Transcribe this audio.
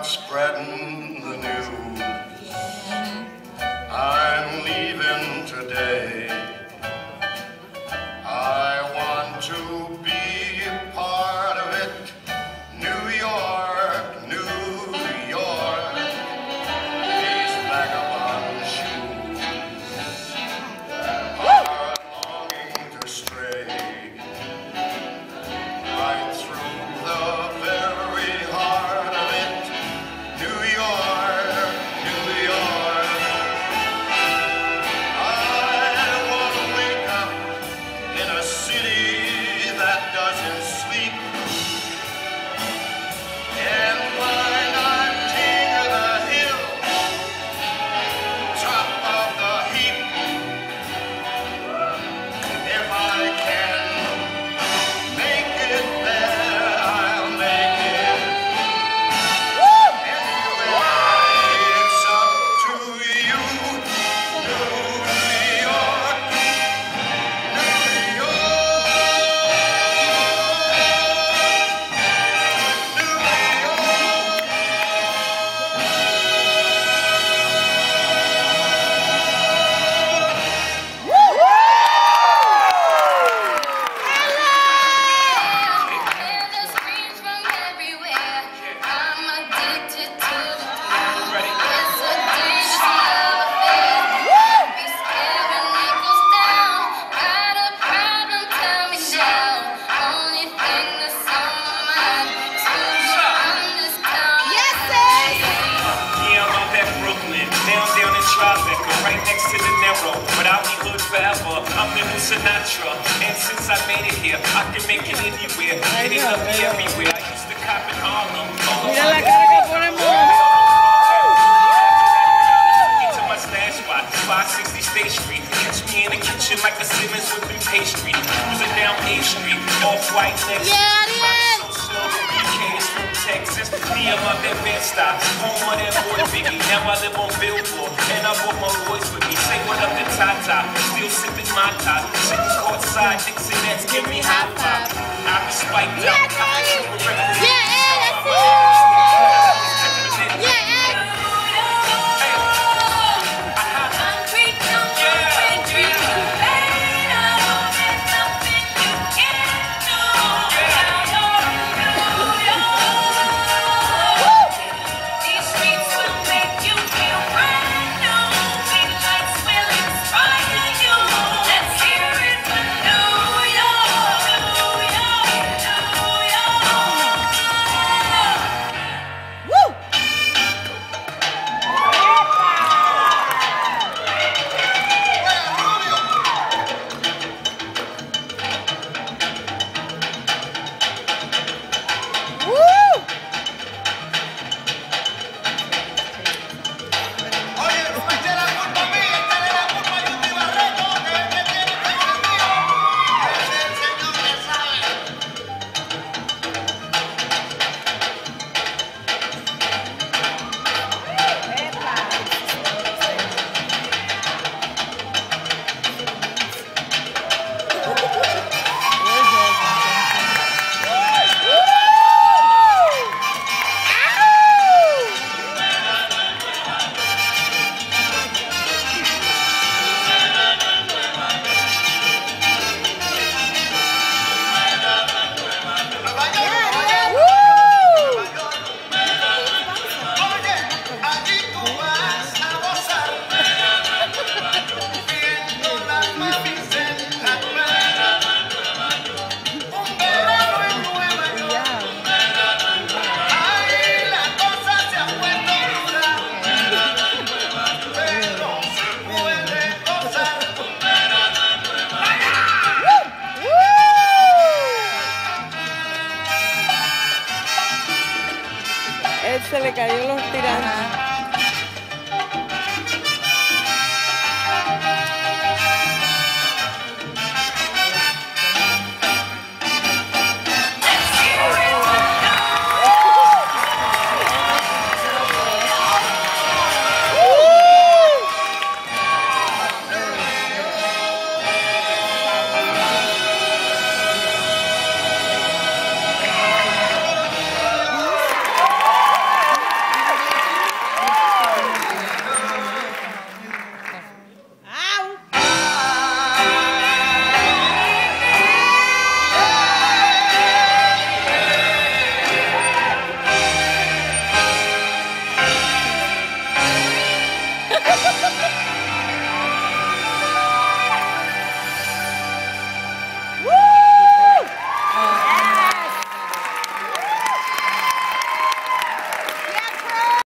in the news. I'm leaving today. I want to be But I'll be hood forever. I'm the new Sinatra. And since I made it here, I can make it anywhere. Get it up me everywhere. I used to cop in Harlem. All Mira la cara que ponemos. Into my stash spot, 560 State Street. Catch me in the kitchen like the Simmons whipping pastry. Cruising down A Street, off white next. Yeah, Ariel. So slow, Texas. Me, I'm up at Bed-Stuy, home of that boy Biggie. Now I live on Billboard, and I brought my boys Tata, still sipping my top. Sitting courtside, Dixon Nets, give me high five. I be spiked out, I. Yeah, él se le cayó los tirantes.